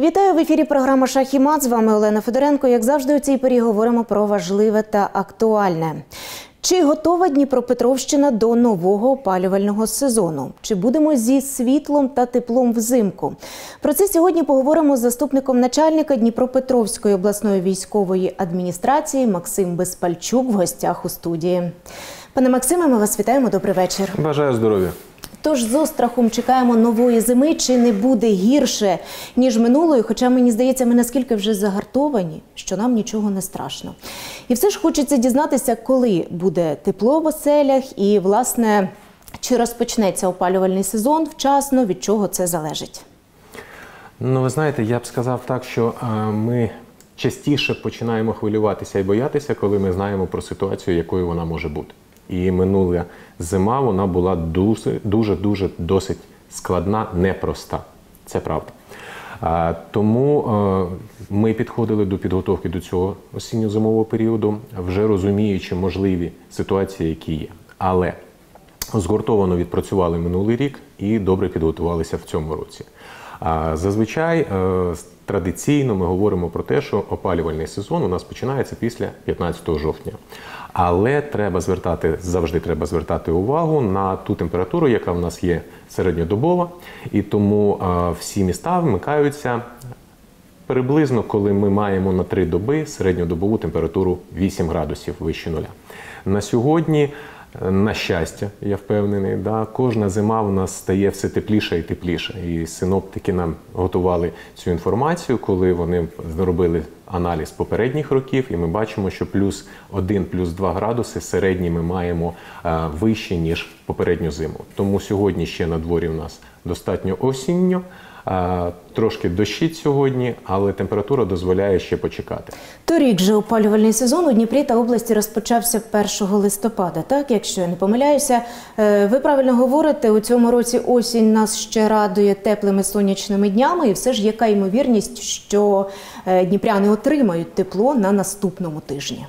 Вітаю в ефірі. Програма «Шах і мат». З вами Олена Федоренко. Як завжди, у цій порі говоримо про важливе та актуальне. Чи готова Дніпропетровщина до нового опалювального сезону? Чи будемо зі світлом та теплом взимку? Про це сьогодні поговоримо з заступником начальника Дніпропетровської обласної військової адміністрації Максим Безпальчук в гостях у студії. Пане Максиме, ми вас вітаємо. Добрий вечір. Бажаю здоров'я. Тож з острахом чекаємо нової зими, чи не буде гірше ніж минулої. Хоча мені здається, ми наскільки вже загартовані, що нам нічого не страшно. І все ж хочеться дізнатися, коли буде тепло в оселях, і власне чи розпочнеться опалювальний сезон вчасно, від чого це залежить. Ну, ви знаєте, я б сказав так, що е, ми частіше починаємо хвилюватися і боятися, коли ми знаємо про ситуацію, якою вона може бути. І минула зима вона була дуже дуже дуже досить складна, непроста. Це правда. Тому е, ми підходили до підготовки до цього осінньо-зимового періоду, вже розуміючи можливі ситуації, які є. Але згуртовано відпрацювали минулий рік і добре підготувалися в цьому році. Зазвичай е, традиційно ми говоримо про те, що опалювальний сезон у нас починається після 15 жовтня. Але треба звертати завжди треба звертати увагу на ту температуру, яка в нас є середньодобова, і тому всі міста вмикаються приблизно, коли ми маємо на три доби середньодобову температуру 8 градусів вище нуля. На сьогодні. На щастя, я впевнений, да кожна зима в нас стає все тепліше і тепліше. І синоптики нам готували цю інформацію, коли вони зробили аналіз попередніх років, і ми бачимо, що плюс 1, плюс 2 градуси середні ми маємо вище ніж попередню зиму. Тому сьогодні ще на дворі в нас достатньо осінньо. Трошки дощить сьогодні, але температура дозволяє ще почекати. Торік же опалювальний сезон у Дніпрі та області розпочався 1 листопада. Так, якщо я не помиляюся, е, ви правильно говорите, у цьому році осінь нас ще радує теплими сонячними днями, і все ж яка ймовірність, що е, дніпряни отримають тепло на наступному тижні?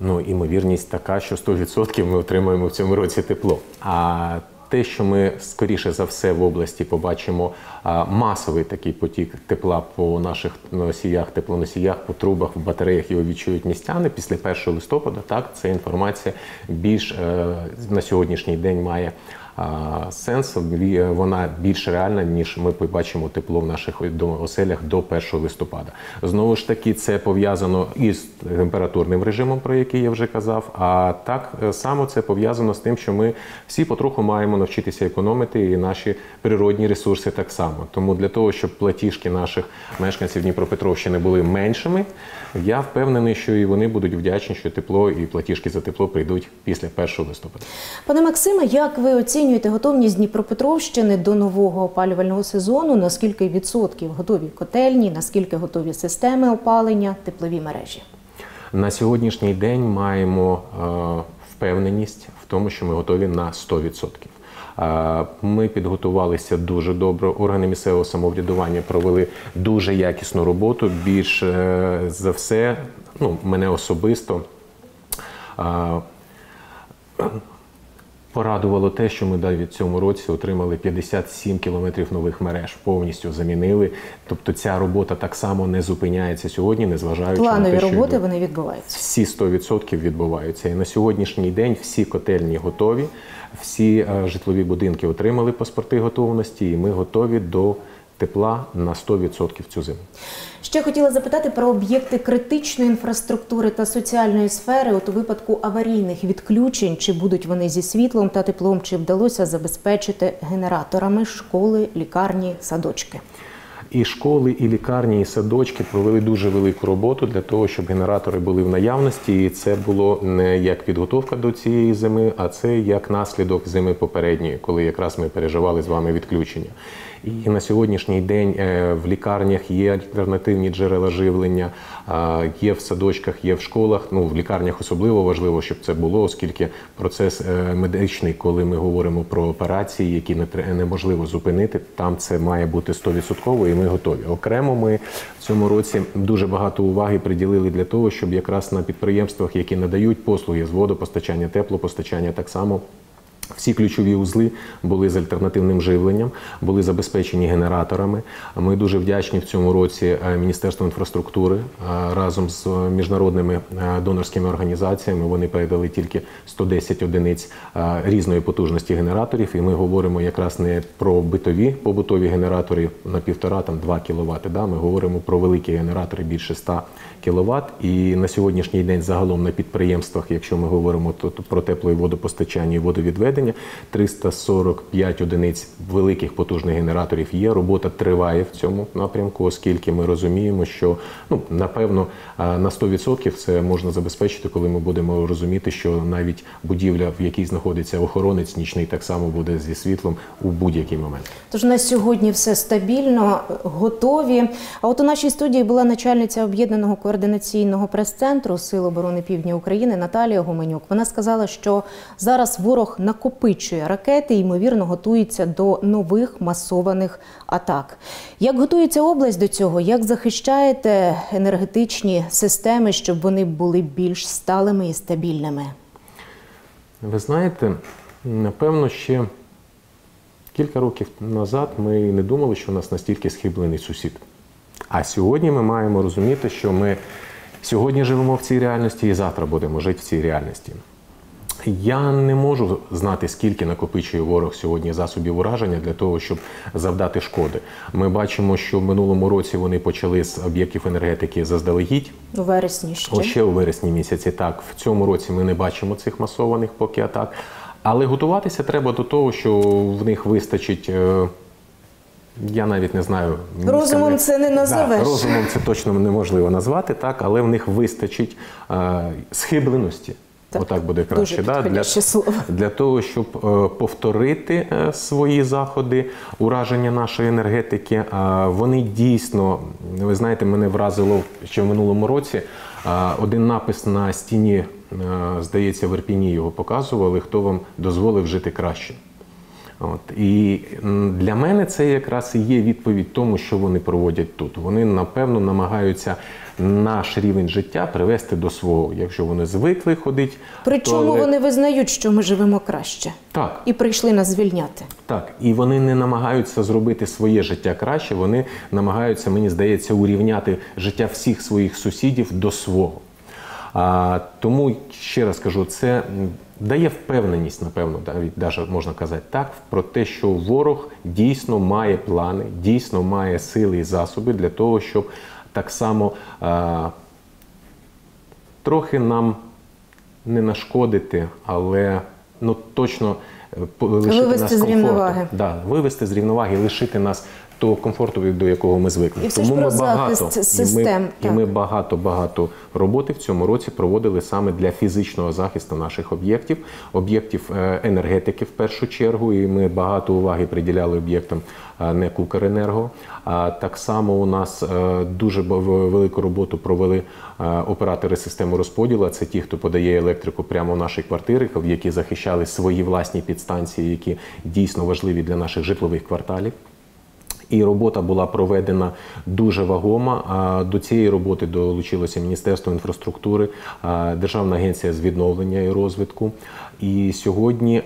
Ну, імовірність така, що 100% ми отримаємо в цьому році тепло. А те, що ми скоріше за все в області побачимо масовий такий потік тепла по наших носіях, теплоносіях, по трубах, в батареях його відчують містяни після 1 листопада. Так, це інформація більш е, на сьогоднішній день має сенс, вона більш реальна, ніж ми побачимо тепло в наших оселях до 1 листопада. Знову ж таки, це пов'язано із температурним режимом, про який я вже казав. А так е, само це пов'язано з тим, що ми всі потроху маємо навчитися економити і наші природні ресурси так само. Тому для того, щоб платіжки наших мешканців Дніпропетровщини були меншими, я впевнений, що і вони будуть вдячні, що тепло і платіжки за тепло прийдуть після 1 листопада. Пане Максиме, як ви оцінюєте готовність Дніпропетровщини до нового опалювального сезону? Наскільки відсотків готові котельні, наскільки готові системи опалення, теплові мережі? На сьогоднішній день маємо е, впевненість в тому, що ми готові на 100%. Ми підготувалися дуже добре. Органи місцевого самоврядування провели дуже якісну роботу. Більш е, за все, ну мене особисто. Порадувало те, що ми навіть в цьому році отримали 57 кілометрів нових мереж, повністю замінили. Тобто ця робота так само не зупиняється сьогодні, незважаючи Планові на те, що роботи вони відбуваються. Всі 100% відбуваються. І на сьогоднішній день всі котельні готові, всі е, житлові будинки отримали паспорти готовності, і ми готові до тепла на 100% цю зиму. Ще хотіла запитати про об'єкти критичної інфраструктури та соціальної сфери. От у випадку аварійних відключень, чи будуть вони зі світлом та теплом, чи вдалося забезпечити генераторами школи, лікарні, садочки. І школи, і лікарні, і садочки провели дуже велику роботу для того, щоб генератори були в наявності. І це було не як підготовка до цієї зими, а це як наслідок зими попередньої, коли якраз ми переживали з вами відключення. І на сьогоднішній день е, в лікарнях є альтернативні джерела живлення, є в садочках, є в школах. Ну в лікарнях особливо важливо, щоб це було, оскільки процес е, медичний, коли ми говоримо про операції, які неможливо зупинити, там це має бути 100% і ми готові. Окремо ми в цьому році дуже багато уваги приділили для того, щоб якраз на підприємствах, які надають послуги з водопостачання, теплопостачання, так само Всі ключові узли були з альтернативним живленням, були забезпечені генераторами. Ми дуже вдячні в цьому році е, Міністерству інфраструктури е, разом з міжнародними е, донорськими організаціями. Вони передали тільки 110 одиниць різної потужності генераторів. І ми говоримо якраз не про битові побутові генератори на півтора там 2 кВт. Да? Ми говоримо про великі генератори більше 100 кВт. І на сьогоднішній день загалом на підприємствах, якщо ми говоримо про тепло і водопостачання і водовідведення, 345 одиниць великих потужних генераторів є. Робота триває в цьому напрямку, оскільки ми розуміємо, що ну напевно на 100% це можна забезпечити, коли ми будемо розуміти, що навіть будівля, в якій знаходиться охоронець нічний, так само буде зі світлом у будь-який момент. Тож на сьогодні все стабільно, готові. А от у нашій студії була начальниця об'єднаного координаційного прес-центру Сил оборони Півдня України Наталія Гуменюк. Вона сказала, що зараз ворог накопичує ракети ймовірно готується до нових масованих атак. Як готується область до цього? Як захищаєте енергетичні системи, щоб вони були більш сталими і стабільними? Ви знаєте, напевно, ще кілька років назад ми не думали, що у нас настільки схиблений сусід. А сьогодні ми маємо розуміти, що ми сьогодні живемо в цій реальності і завтра будемо жити в цій реальності. Я не можу знати, скільки накопичує ворог сьогодні засобів ураження для того, щоб завдати шкоди. Ми бачимо, що в минулому році вони почали з об'єктів енергетики заздалегідь. У вересні ще. Ще у вересні місяці. Так, в цьому році ми не бачимо цих масованих поки атак. Але готуватися треба до того, що в них вистачить. е, Я навіть не знаю. Розумом це не назовеш. Да, розумом це точно неможливо назвати, так, але в них вистачить е, схибленості. Так, Отак буде дуже краще. Да, для, слово. для того, щоб е, повторити е, свої заходи ураження нашої енергетики. Вони дійсно, ви знаєте, мене вразило ще в минулому році. е, Один напис на стіні, здається, в Ірпіні його показували, хто вам дозволив жити краще. От і для мене це якраз і є відповідь тому, що вони проводять тут. Вони напевно намагаються наш рівень життя привести до свого. Якщо вони звикли ходити, Причому туалет- вони визнають, що ми живемо краще, так, і прийшли нас звільняти. так, і вони не намагаються зробити своє життя краще. Вони намагаються, мені здається, урівняти життя всіх своїх сусідів до свого. А, тому ще раз кажу, це дає впевненість, напевно, навіть можна казати так, про те, що ворог дійсно має плани, дійсно має сили і засоби для того, щоб так само а, трохи нам не нашкодити, але ну точно е, лишити Вивести нас з рівноваги. Да, вивести з рівноваги, лишити нас того комфорту, до якого ми звикли. І все ж про захист систем, І так. ми багато багато роботи в цьому році проводили саме для фізичного захисту наших об'єктів, об'єктів е, енергетики в першу чергу. І ми багато уваги приділяли об'єктам е, НЕК «Укренерго». А так само у нас е, дуже велику роботу провели оператори системи розподілу. Це ті, хто подає електрику прямо в наші квартири, які захищали свої власні підстанції, які дійсно важливі для наших житлових кварталів. І робота була проведена дуже вагома. До цієї роботи долучилося Міністерство інфраструктури, Державна агенція з відновлення і розвитку. І сьогодні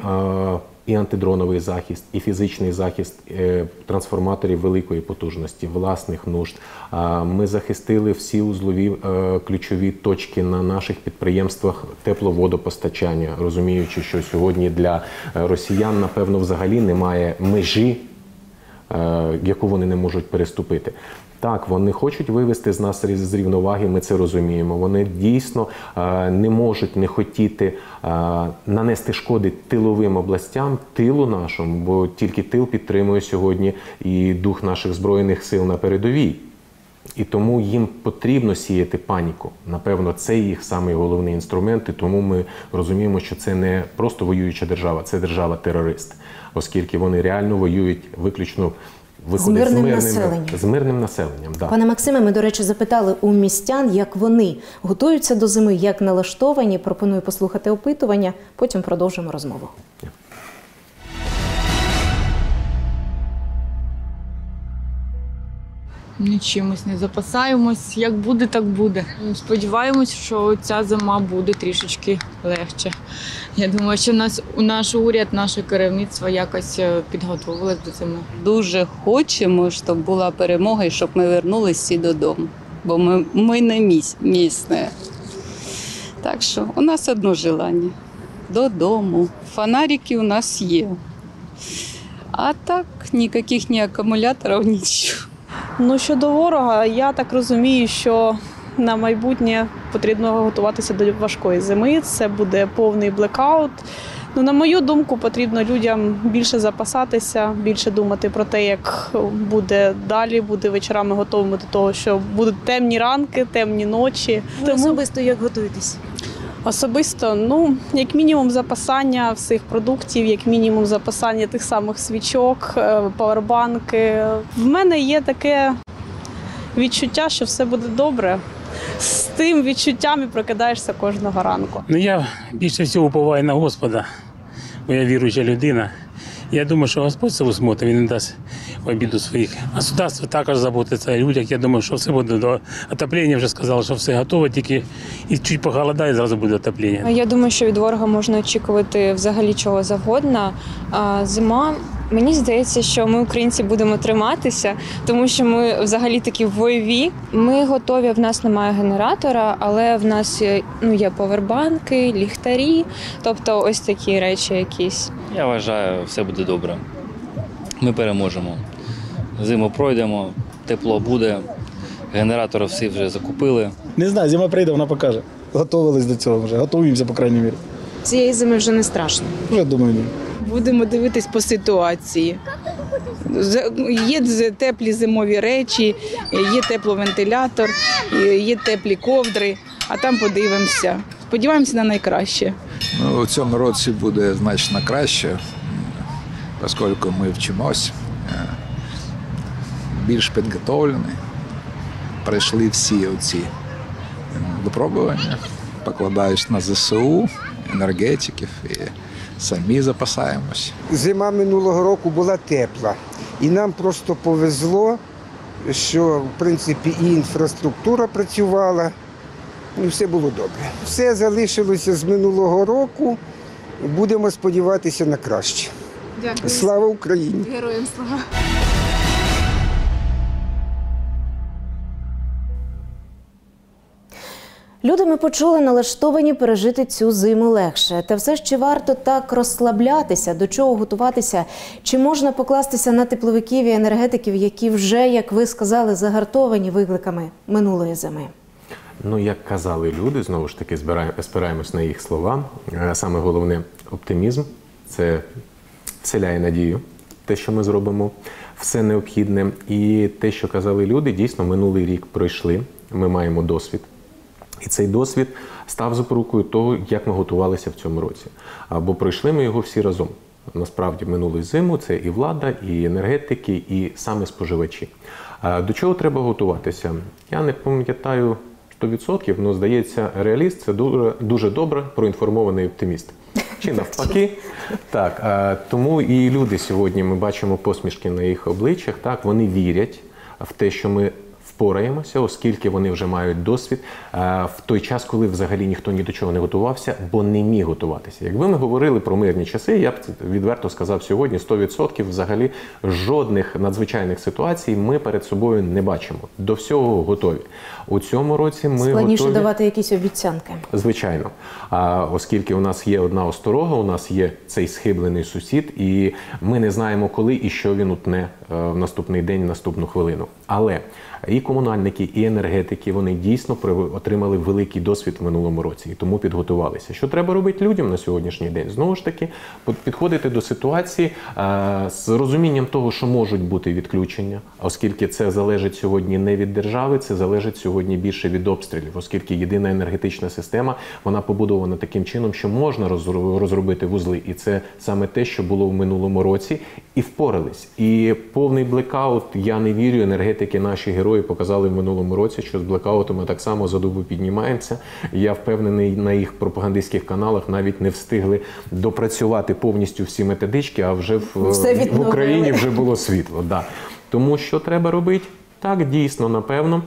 і антидроновий захист, і фізичний захист е, трансформаторів великої потужності, власних нужд. Ми захистили всі узлові е, ключові точки на наших підприємствах тепловодопостачання, розуміючи, що сьогодні для е, росіян, напевно, взагалі немає межі яку вони не можуть переступити. Так, вони хочуть вивести з нас з рівноваги, ми це розуміємо. Вони дійсно е, не можуть не хотіти е, нанести шкоди тиловим областям, тилу нашому, бо тільки тил підтримує сьогодні і дух наших збройних сил на передовій. І тому їм потрібно сіяти паніку. Напевно, це їх самий головний інструмент. І тому ми розуміємо, що це не просто воююча держава, це держава-терорист, оскільки вони реально воюють виключно виходять мирним населенням. з мирним населенням. Да. Пане Максиме, ми, до речі, запитали у містян, як вони готуються до зими, як налаштовані. Пропоную послухати опитування, потім продовжимо розмову. Нічимось не запасаємось. Як буде, так буде. Сподіваємось, що ця зима буде трішечки легше. Я думаю, що нас наш уряд, наше керівництво якось е, підготовилось до зими. Дуже хочемо, щоб була перемога і щоб ми вернулись всі додому. Бо ми, ми не міс, місне. Так що у нас одно желання додому. Фонарики у нас є. А так, ніяких ні акумуляторів, нічого. Ну щодо ворога, я так розумію, що на майбутнє потрібно готуватися до важкої зими. Це буде повний блекаут. Ну, на мою думку, потрібно людям більше запасатися, більше думати про те, як буде далі, бути вечорами готовими до того, що будуть темні ранки, темні ночі. Ви особисто як готуєтесь? Особисто, ну, як мінімум, запасання всіх продуктів, як мінімум, запасання тих самих свічок, е, павербанки. В мене є таке відчуття, що все буде добре. З тим відчуттям і прокидаєшся кожного ранку. Ну я більше всього уповаю на Господа, бо я віруюча людина. Я думаю, що Господь це усмотрить, він не дасть в обіду своїх. Государство також заботиться о людях. Я думаю, що все буде до отоплення. Вже сказали, що все готово, тільки і чуть похолодає, зразу буде отоплення. Я думаю, що від ворога можна очікувати взагалі чого завгодно. А зима. Мені здається, що ми, українці, будемо триматися, тому що ми взагалі такі бойові. Ми готові. В нас немає генератора, але в нас є, ну, є повербанки, ліхтарі, тобто ось такі речі якісь. Я вважаю, все буде добре. Ми переможемо. Зиму пройдемо, тепло буде. Генератори всі вже закупили. Не знаю, зима прийде, вона покаже. Готовились до цього вже, готуємося, по крайній мірі. Цієї зими вже не страшно. Вже думаю, ні. Будемо дивитись по ситуації. Є теплі зимові речі, є тепловентилятор, є теплі ковдри, а там подивимося. Сподіваємося на найкраще. Ну, у цьому році буде значно краще, оскільки ми вчимось, більш підготовлені, пройшли всі оці випробування, покладаючись на ЗСУ, енергетиків і самі запасаємось. Зима минулого року була тепла, і нам просто повезло, що в принципі і інфраструктура працювала, і все було добре. Все залишилося з минулого року. Будемо сподіватися на краще. Дякую. Слава Україні! Героям слава. Люди ми почули налаштовані пережити цю зиму легше. Та все ж чи варто так розслаблятися, до чого готуватися? Чи можна покластися на тепловиків і енергетиків, які вже, як ви сказали, загартовані викликами минулої зими? Ну, як казали люди, знову ж таки, спираємось на їх слова. Е, Саме головне оптимізм це вселяє надію, те, що ми зробимо, все необхідне. І те, що казали люди, дійсно минулий рік пройшли. Ми маємо досвід. І цей досвід став запорукою того, як ми готувалися в цьому році. Або пройшли ми його всі разом. Насправді, минулу зиму це і влада, і енергетики, і саме споживачі. До чого треба готуватися? Я не пам'ятаю 100%, але здається, реаліст це дуже, дуже добре проінформований оптиміст. Чи навпаки, так тому і люди сьогодні ми бачимо посмішки на їх обличчях. Так вони вірять в те, що ми впораємося, оскільки вони вже мають досвід е, в той час, коли взагалі ніхто ні до чого не готувався, бо не міг готуватися. Якби ми говорили про мирні часи, я б відверто сказав сьогодні 100% взагалі жодних надзвичайних ситуацій ми перед собою не бачимо. До всього готові. У цьому році ми Складніше готові. давати якісь обіцянки. Звичайно, а оскільки у нас є одна осторога, у нас є цей схиблений сусід, і ми не знаємо, коли і що він утне е, в наступний день, в наступну хвилину. Але і комунальники, і енергетики вони дійсно отримали великий досвід в минулому році і тому підготувалися. Що треба робити людям на сьогоднішній день? Знову ж таки, підходити до ситуації е, з розумінням того, що можуть бути відключення, оскільки це залежить сьогодні не від держави, це залежить сьогодні більше від обстрілів, оскільки єдина енергетична система вона побудована таким чином, що можна розробити вузли, і це саме те, що було в минулому році, і впорались. І повний блекаут, я не вірю. Енергетики наші герої показали в минулому році, що з блекаутами так само за добу піднімаємося. Я впевнений на їх пропагандистських каналах навіть не встигли допрацювати повністю всі методички, а вже в, в. Україні вже було світло. Да. Тому що треба робити? Так, дійсно, напевно.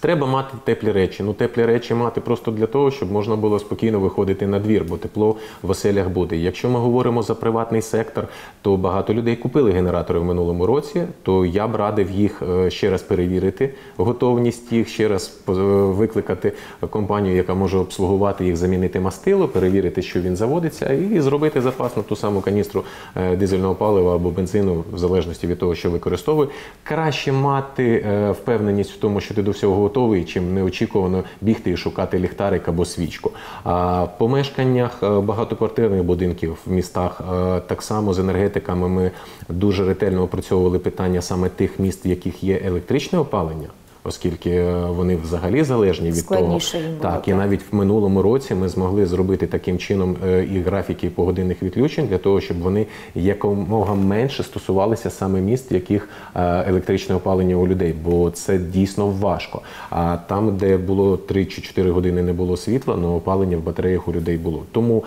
Треба мати теплі речі. Ну, теплі речі мати просто для того, щоб можна було спокійно виходити на двір, бо тепло в оселях буде. Якщо ми говоримо за приватний сектор, то багато людей купили генератори в минулому році. То я б радив їх е, ще раз перевірити готовність їх, ще раз е, викликати компанію, яка може обслугувати їх, замінити мастило, перевірити, що він заводиться, і зробити запас на ту саму каністру е, дизельного палива або бензину, в залежності від того, що використовує. Краще мати впевненість в тому, що ти до всього готовий, чим неочікувано бігти і шукати ліхтарик або свічку. А в помешканнях е, багатоквартирних будинків в містах е, так само з енергетиками ми дуже ретельно опрацьовували питання саме тих міст, в яких є електричне опалення. Оскільки е, вони взагалі залежні від Складніше того, їм так і навіть в минулому році ми змогли зробити таким чином е, і графіки погодинних відключень для того, щоб вони якомога менше стосувалися саме міст, в яких е, електричне опалення у людей, бо це дійсно важко. А там, де було 3 чи 4 години не було світла, але опалення в батареях у людей було. Тому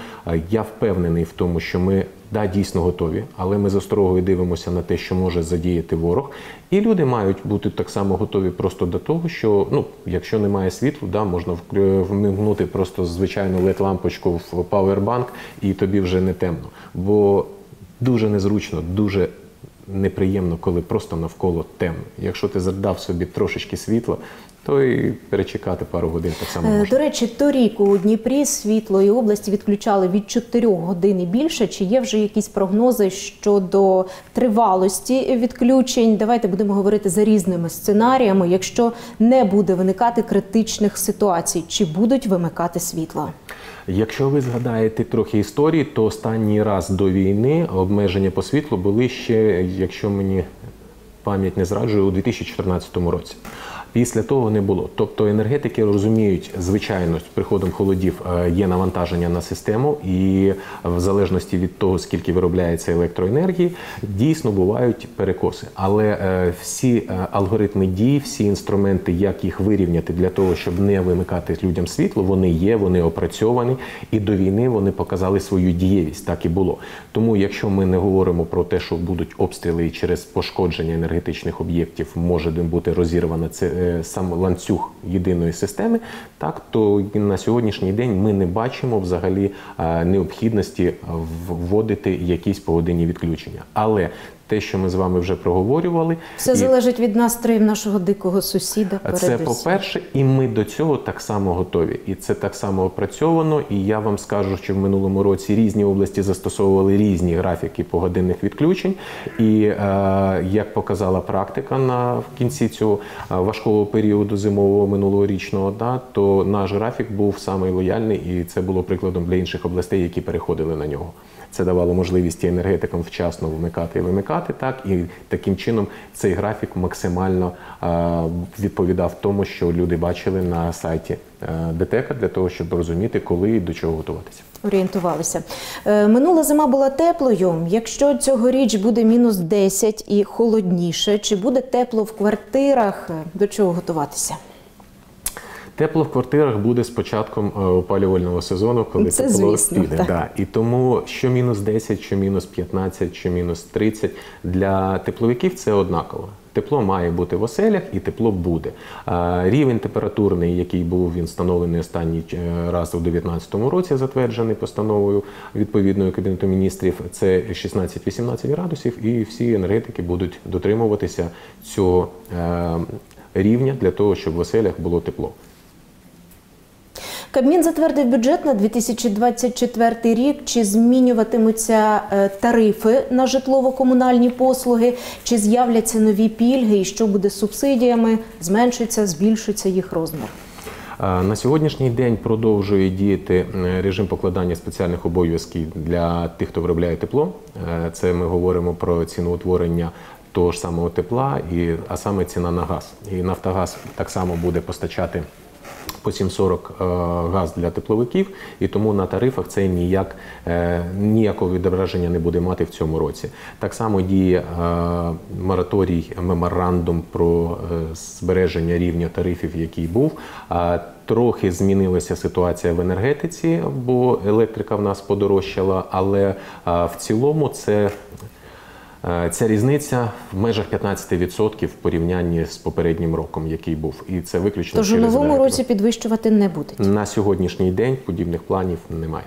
я впевнений в тому, що ми. Да, дійсно готові, але ми з осторогою дивимося на те, що може задіяти ворог. І люди мають бути так само готові просто до того, що ну, якщо немає світла, да, можна вк- вмигнути просто звичайну led лампочку в павербанк, і тобі вже не темно. Бо дуже незручно, дуже неприємно, коли просто навколо темно. Якщо ти задав собі трошечки світла, то і перечекати пару годин так само Е, можна. До речі, торік у Дніпрі світло і області відключали від 4 годин і більше. Чи є вже якісь прогнози щодо тривалості відключень? Давайте будемо говорити за різними сценаріями. Якщо не буде виникати критичних ситуацій, чи будуть вимикати світло? Якщо ви згадаєте трохи історії, то останній раз до війни обмеження по світлу були ще, якщо мені пам'ять не зраджує, у 2014 році. Після того не було. Тобто енергетики розуміють, звичайно, з приходом холодів е, є навантаження на систему, і в залежності від того, скільки виробляється електроенергії, дійсно бувають перекоси. Але е, всі е, алгоритми дій, всі інструменти, як їх вирівняти для того, щоб не вимикати людям світло, вони є, вони опрацьовані, і до війни вони показали свою дієвість. Так і було. Тому, якщо ми не говоримо про те, що будуть обстріли через пошкодження енергетичних об'єктів може бути розірвана це сам ланцюг єдиної системи, так то на сьогоднішній день ми не бачимо взагалі е, необхідності вводити якісь погодинні відключення. Але те, що ми з вами вже проговорювали, Все і- залежить від настроїв нашого дикого сусіда. це по-перше, і ми до цього так само готові. І це так само опрацьовано. І я вам скажу, що в минулому році різні області застосовували різні графіки погодинних відключень. І е, як показала практика на в кінці цього е, важкого періоду зимового минулорічного, да, то наш графік був самий лояльний, і це було прикладом для інших областей, які переходили на нього. Це давало можливість і енергетикам вчасно вмикати і вимикати так, і таким чином цей графік максимально е, відповідав тому, що люди бачили на сайті е, ДТЕКа для того, щоб розуміти, коли і до чого готуватися. Орієнтувалися. Е, Минула зима була теплою. Якщо цьогоріч буде мінус 10 і холодніше, чи буде тепло в квартирах? До чого готуватися? Тепло в квартирах буде з початком е, опалювального сезону, коли Це тепло звісно, піде. так. Да. І тому що мінус 10, що мінус 15, що мінус 30 для тепловиків це однаково. Тепло має бути в оселях і тепло буде. Рівень температурний, який був він встановлений останній е, раз у 2019 році, затверджений постановою відповідною Кабінету міністрів, це 16-18 градусів, і всі енергетики будуть дотримуватися цього е, рівня для того, щоб в оселях було тепло. Кабмін затвердив бюджет на 2024 рік. Чи змінюватимуться е, тарифи на житлово-комунальні послуги, чи з'являться нові пільги, і що буде з субсидіями? Зменшується, збільшується їх розмір. На сьогоднішній день продовжує діяти е, режим покладання спеціальних обов'язків для тих, хто виробляє тепло. Е, Це ми говоримо про ціноутворення того ж самого тепла, і, а саме ціна на газ. І Нафтогаз так само буде постачати по 7,40 е, газ для тепловиків, і тому на тарифах це ніяк, е, ніякого відображення не буде мати в цьому році. Так само діє е, мораторій, меморандум про збереження рівня тарифів, який був. Трохи змінилася ситуація в енергетиці, бо електрика в нас подорожчала, але в цілому це Ця різниця в межах 15% в порівнянні з попереднім роком, який був, і це виключно Тож у новому енергетику. році підвищувати не будуть. на сьогоднішній день подібних планів немає.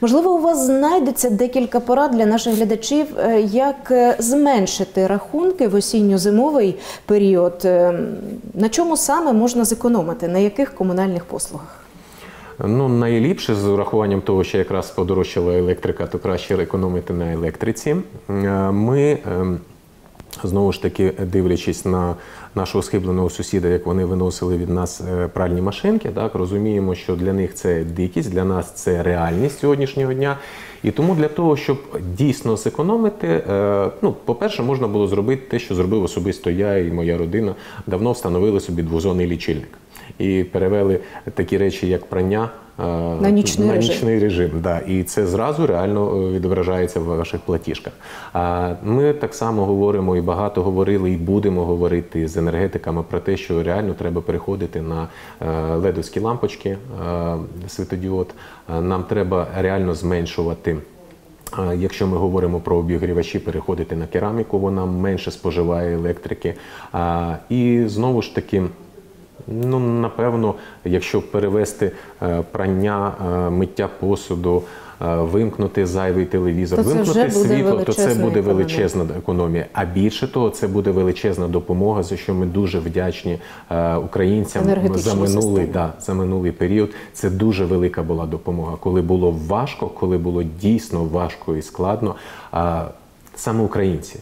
Можливо, у вас знайдеться декілька порад для наших глядачів, е, як е, зменшити рахунки в осінньо-зимовий період. Е, На чому саме можна зекономити? На яких комунальних послугах? Ну, найліпше з урахуванням того, що якраз подорожчала електрика, то краще економити на електриці. Е, Ми ем, знову ж таки, дивлячись на нашого схибленого сусіда, як вони виносили від нас е, пральні машинки, так розуміємо, що для них це дикість, для нас це реальність сьогоднішнього дня. І тому для того, щоб дійсно зекономити, е, ну, по-перше, можна було зробити те, що зробив особисто я і моя родина. Давно встановили собі двозонний лічильник і перевели такі речі, як прання. е, На нічний на режим. нічний режим. Да. І це зразу реально е, відображається в ваших платіжках. Ми так само говоримо і багато говорили, і будемо говорити з енергетиками про те, що реально треба переходити на е, ледовські лампочки, світодіод. Нам треба реально зменшувати. Якщо ми говоримо про обігрівачі, переходити на кераміку, вона менше споживає електрики. І знову ж таки, ну напевно, якщо перевести е, прання, е, миття посуду, е, вимкнути зайвий телевізор, То вимкнути світло, то це буде величезна економія. А більше того, це буде величезна допомога, за що ми дуже вдячні українцям за минулий да, за минулий період. Це дуже велика була допомога. Коли було важко, коли було дійсно важко і складно. А саме українці.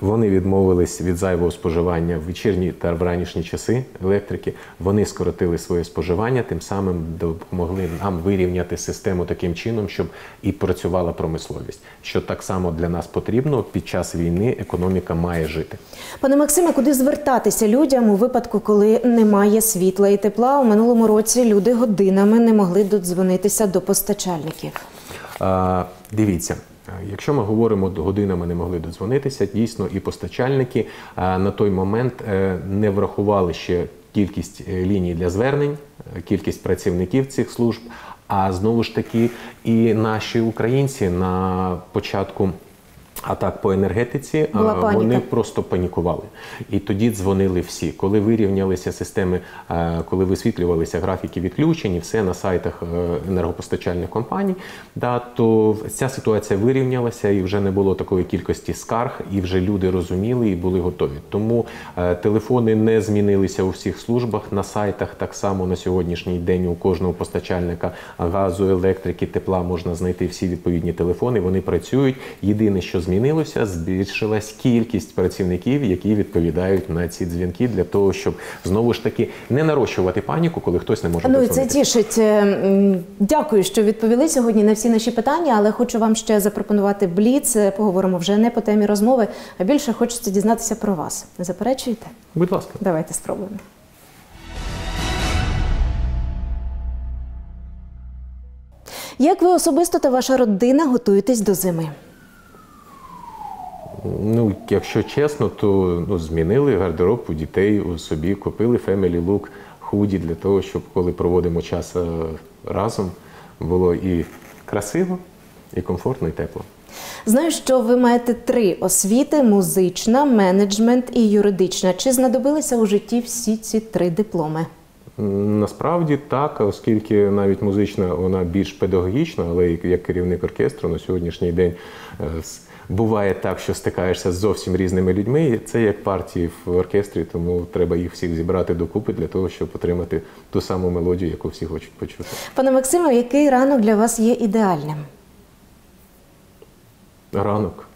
Вони відмовились від зайвого споживання в вечірні та в ранішні часи електрики. Вони скоротили своє споживання, тим самим допомогли нам вирівняти систему таким чином, щоб і працювала промисловість. Що так само для нас потрібно під час війни. Економіка має жити. Пане Максиме, куди звертатися людям у випадку, коли немає світла і тепла? У минулому році люди годинами не могли додзвонитися до постачальників. А, Дивіться, якщо ми говоримо годинами не могли додзвонитися, дійсно і постачальники на той момент е, не врахували ще кількість е, ліній для звернень, е, кількість працівників цих служб. А знову ж таки, і наші українці на початку. Атак по енергетиці Була а, паніка. вони просто панікували. І тоді дзвонили всі. Коли вирівнялися системи, е, коли висвітлювалися графіки відключень, і все на сайтах е, енергопостачальних компаній, да, то ця ситуація вирівнялася і вже не було такої кількості скарг, і вже люди розуміли і були готові. Тому е, телефони не змінилися у всіх службах. На сайтах так само на сьогоднішній день у кожного постачальника газу, електрики, тепла можна знайти всі відповідні телефони. Вони працюють. Єдине, що змінилося, збільшилась кількість працівників, які відповідають на ці дзвінки для того, щоб знову ж таки не нарощувати паніку, коли хтось не може Ну і це тішить. Е, Дякую, що відповіли сьогодні на всі наші питання, але хочу вам ще запропонувати бліц. Е, Поговоримо вже не по темі розмови, а більше хочеться дізнатися про вас. Не заперечуєте? Будь ласка. Давайте спробуємо. Як ви особисто та ваша родина готуєтесь до зими? Ну, якщо чесно, то ну, змінили гардероб у дітей у собі, купили Family Look худі для того, щоб коли проводимо час е, разом, було і красиво, і комфортно, і тепло. Знаю, що ви маєте три освіти: музична, менеджмент і юридична. Чи знадобилися у житті всі ці три дипломи? Насправді так, оскільки навіть музична вона більш педагогічна, але як керівник оркестру на сьогоднішній день е, с- буває так, що стикаєшся з зовсім різними людьми. І Це як партії в оркестрі, тому треба їх всіх зібрати докупи для того, щоб отримати ту саму мелодію, яку всі хочуть почути. Пане Максиме, який ранок для вас є ідеальним? Ранок,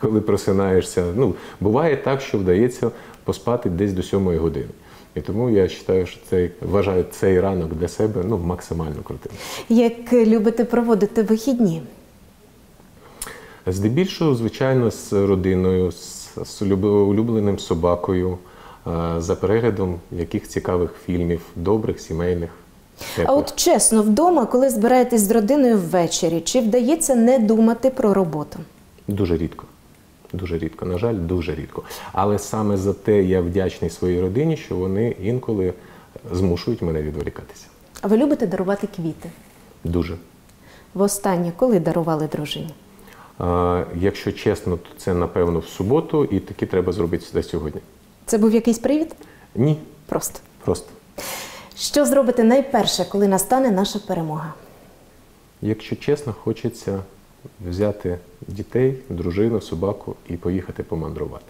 коли просинаєшся. Ну, буває так, що вдається поспати десь до сьомої години. І тому я вважаю, що цей вважаю цей ранок для себе ну, максимально крутим. Як любите проводити вихідні? Здебільшого, звичайно, з родиною, з, улюбленим собакою, е, за переглядом яких цікавих фільмів, добрих, сімейних. А от чесно, вдома, коли збираєтесь з родиною ввечері, чи вдається не думати про роботу? Дуже рідко. Дуже рідко, на жаль, дуже рідко. Але саме за те я вдячний своїй родині, що вони інколи змушують мене відволікатися. А ви любите дарувати квіти? Дуже. Востаннє, коли дарували дружині? Е, Якщо чесно, то це напевно в суботу, і таки треба зробити сюди сьогодні. Це був якийсь привід? Ні, Просто. просто. Що зробите найперше, коли настане наша перемога? Якщо чесно, хочеться взяти дітей, дружину, собаку і поїхати помандрувати.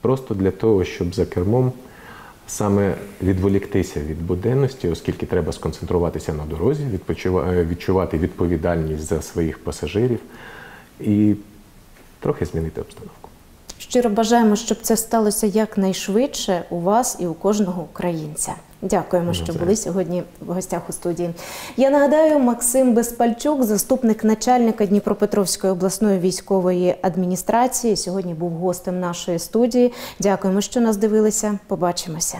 Просто для того, щоб за кермом саме відволіктися від буденності, оскільки треба сконцентруватися на дорозі, е, відчувати відповідальність за своїх пасажирів і трохи змінити обстановку. Щиро бажаємо, щоб це сталося якнайшвидше у вас і у кожного українця. Дякуємо, що були сьогодні в гостях у студії. Я нагадаю, Максим Безпальчук, заступник начальника Дніпропетровської обласної військової адміністрації, сьогодні був гостем нашої студії. Дякуємо, що нас дивилися. Побачимося.